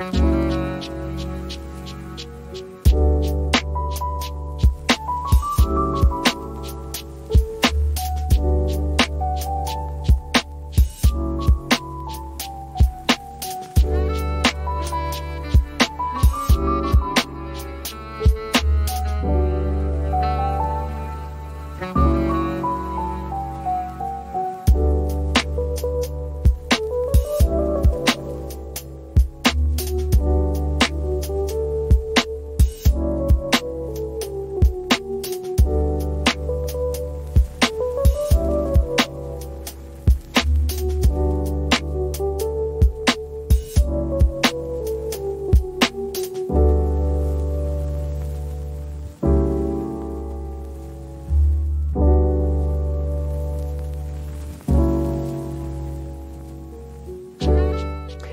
Bye.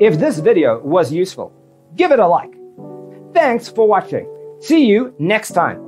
If this video was useful, give it a like. Thanks for watching. See you next time.